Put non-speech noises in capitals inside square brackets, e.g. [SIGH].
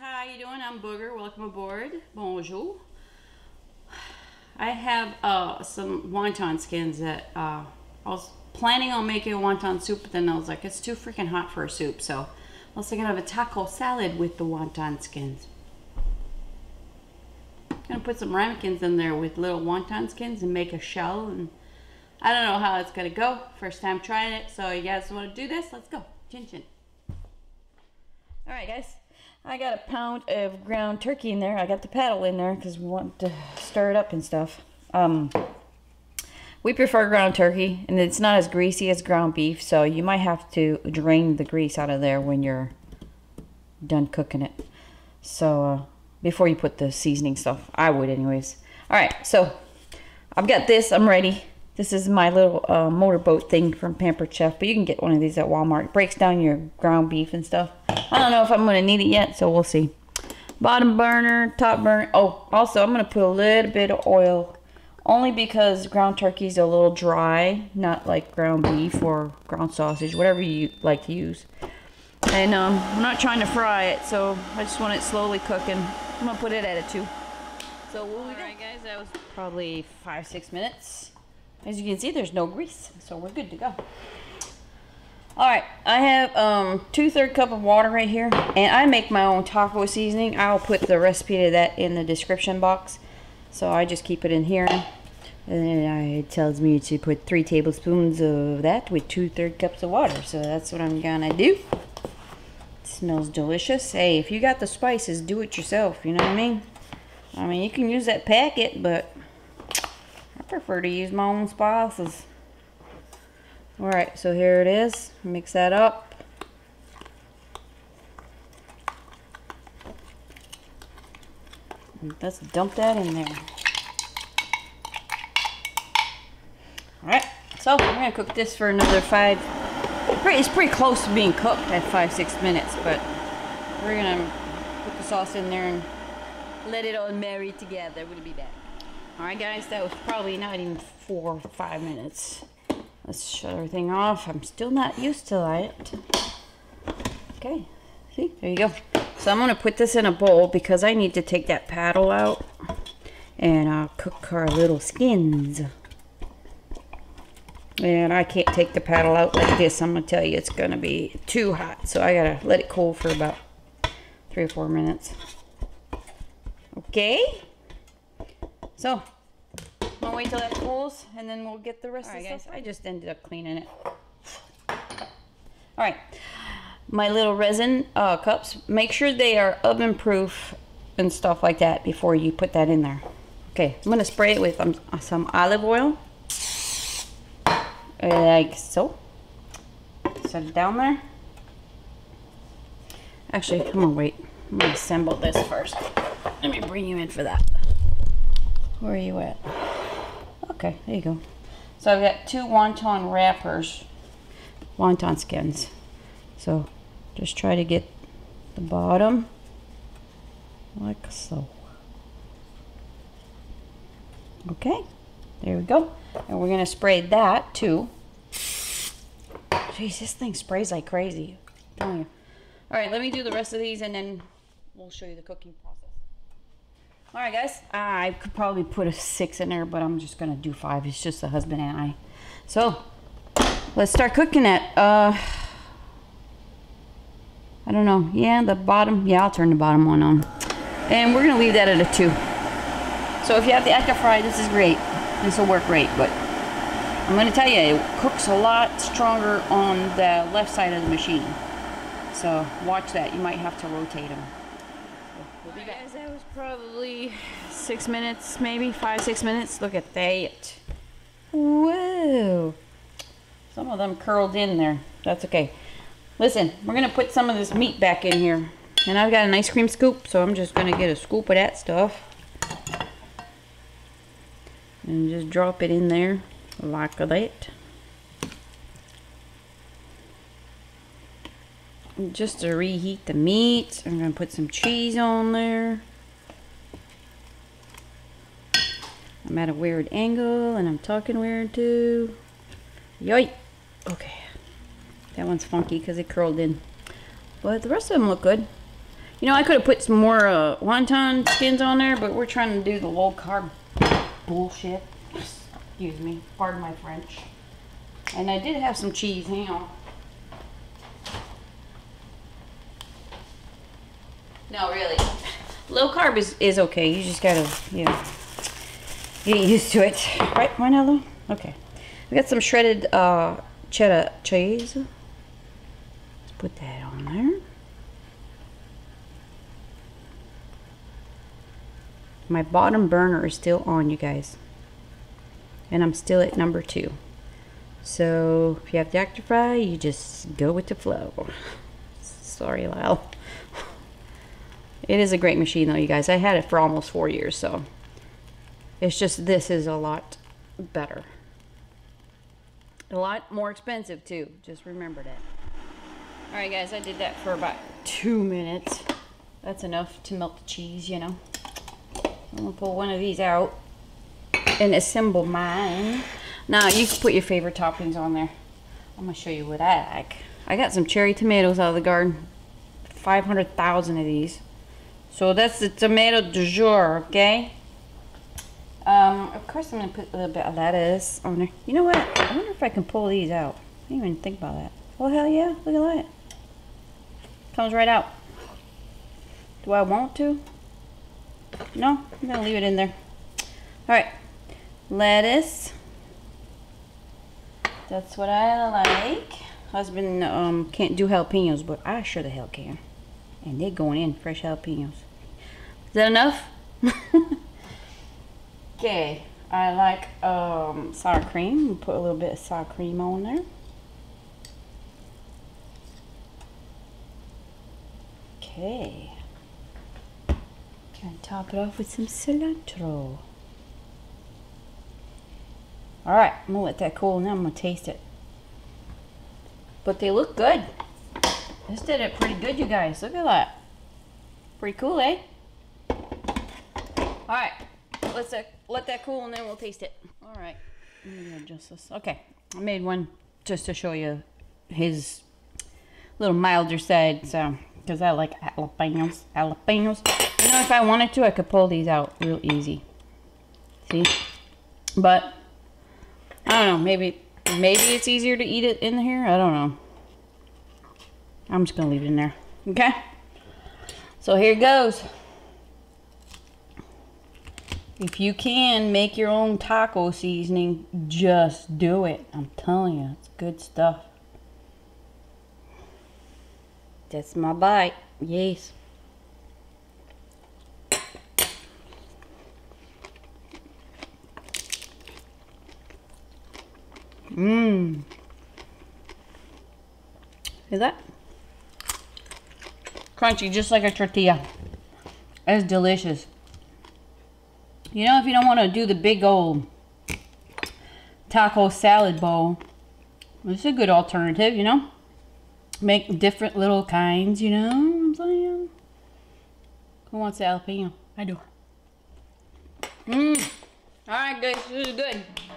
how you doing? I'm Booger. Welcome aboard. Bonjour. I have uh, some wonton skins that uh, I was planning on making a wonton soup, but then I was like, it's too freaking hot for a soup. So I was thinking of a taco salad with the wonton skins. Gonna put some ramekins in there with little wonton skins and make a shell. And I don't know how it's gonna go. First time trying it. So you guys want to do this? Let's go. Chin chin. All right, guys. I got a pound of ground turkey in there. I got the paddle in there because we want to stir it up and stuff. Um, we prefer ground turkey, and it's not as greasy as ground beef, so you might have to drain the grease out of there when you're done cooking it. So, uh, before you put the seasoning stuff, I would anyways. All right, so I've got this. I'm ready. This is my little uh, motorboat thing from Pampered Chef, but you can get one of these at Walmart. It breaks down your ground beef and stuff. I don't know if I'm going to need it yet, so we'll see. Bottom burner, top burner. Oh, also, I'm going to put a little bit of oil, only because ground turkey is a little dry, not like ground beef or ground sausage, whatever you like to use. And um, I'm not trying to fry it, so I just want it slowly cooking. I'm going to put it at a 2. So, what we Alright guys, that was probably 5-6 minutes. As you can see, there's no grease, so we're good to go. All right, I have um, two-third cup of water right here, and I make my own taco seasoning. I'll put the recipe to that in the description box. So I just keep it in here. And it tells me to put three tablespoons of that with two-third cups of water. So that's what I'm gonna do. It smells delicious. Hey, if you got the spices, do it yourself, you know what I mean? I mean, you can use that packet, but prefer to use my own spices. Alright, so here it is. Mix that up. Let's dump that in there. Alright, so we're to cook this for another five. It's pretty close to being cooked at five, six minutes, but we're to put the sauce in there and let it all marry together. We'll be back. Alright guys, that was probably not even four or five minutes. Let's shut everything off. I'm still not used to that. Okay, see, there you go. So I'm to put this in a bowl because I need to take that paddle out and I'll cook our little skins. And I can't take the paddle out like this. I'm to tell you it's to be too hot. So I got to let it cool for about three or four minutes. Okay. So I'll wait till that cools and then we'll get the rest All right, of guys, stuff. I just ended up cleaning it. All right, my little resin uh, cups, make sure they are oven proof and stuff like that before you put that in there. Okay, I'm gonna spray it with um, some olive oil. Like so. Set it down there. Actually, I'm gonna wait. I'm gonna assemble this first. Let me bring you in for that. Where are you at? Okay, there you go. So I've got two wonton wrappers, wonton skins. So just try to get the bottom like so. Okay, there we go. And we're gonna spray that too. Jeez, this thing sprays like crazy. All right, let me do the rest of these and then we'll show you the cooking process. All right, guys. I could probably put a six in there, but I'm just going to do five. It's just the husband and I. So, let's start cooking it. Uh, I don't know. Yeah, the bottom. Yeah, I'll turn the bottom one on. And we're going to leave that at a two. So if you have the ActiFry, this is great. This will work great, but I'm going to tell you, it cooks a lot stronger on the left side of the machine. So watch that. You might have to rotate them. We'll be back. That was probably six minutes, maybe five, six minutes. Look at that. Whoa. Some of them curled in there. That's okay. Listen, we're going to put some of this meat back in here. And I've got an ice cream scoop, so I'm just going to get a scoop of that stuff. And just drop it in there like that. Just to reheat the meat, I'm going to put some cheese on there. I'm at a weird angle and I'm talking weird too. Yoy! Okay. That one's funky because it curled in. But the rest of them look good. You know, I could have put some more uh, wonton skins on there, but we're trying to do the low carb bullshit. Excuse me, pardon my French. And I did have some cheese. Hang on. No, really. Low carb is, is okay. You just gotta, you know, get used to it. Right, Marnello? Okay. We got some shredded uh, cheddar cheese. Let's put that on there. My bottom burner is still on, you guys. And I'm still at number two. So if you have Dr. Fry, you just go with the flow. [LAUGHS] Sorry, Lyle. It is a great machine though, you guys. I had it for almost four years, so it's just this is a lot better. A lot more expensive too. Just remember that. Alright guys, I did that for about two minutes. That's enough to melt the cheese, you know. I'm gonna pull one of these out and assemble mine. Now you can put your favorite toppings on there. I'm gonna show you what I like. I got some cherry tomatoes out of the garden. 500,000 of these. So that's the tomato du jour, okay? Um, of course I'm gonna put a little bit of lettuce on there. You know what? I wonder if I can pull these out. I didn't even think about that. Well, hell yeah, look at that. Comes right out. Do I want to? No, I'm gonna leave it in there. All right, lettuce. That's what I like. Husband um, can't do jalapenos, but I sure the hell can. And they're going in, fresh jalapenos. Is that enough? [LAUGHS] okay, I like um, sour cream. Put a little bit of sour cream on there. Okay. And top it off with some cilantro. Alright, I'm gonna let that cool now I'm gonna taste it. But they look good. This did it pretty good, you guys. Look at that. Pretty cool, eh? Alright, let's uh, let that cool and then we'll taste it. Alright, let adjust this. Okay, I made one just to show you his little milder side, so, because I like jalapenos, jalapenos. You know, if I wanted to, I could pull these out real easy. See? But, I don't know, maybe, maybe it's easier to eat it in here. I don't know. I'm just to leave it in there. Okay? So here it goes. If you can make your own taco seasoning, just do it. I'm telling you, it's good stuff. That's my bite. Yes. Mmm. See that? Crunchy, just like a tortilla. It's delicious. You know, if you don't want to do the big old taco salad bowl, it's a good alternative, you know? Make different little kinds, you know I'm saying? Who wants jalapeno? I do. Mmm. Alright, guys, this is good. Thanks for shopping.